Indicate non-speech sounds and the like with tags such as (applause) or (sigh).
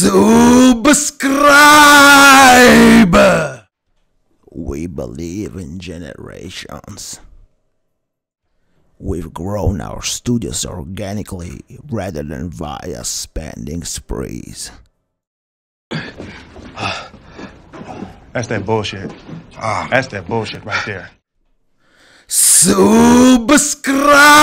Subscribe! We believe in generations. We've grown our studios organically rather than via spending sprees. (sighs) That's that bullshit. Ah. That's that bullshit right there. Subscribe!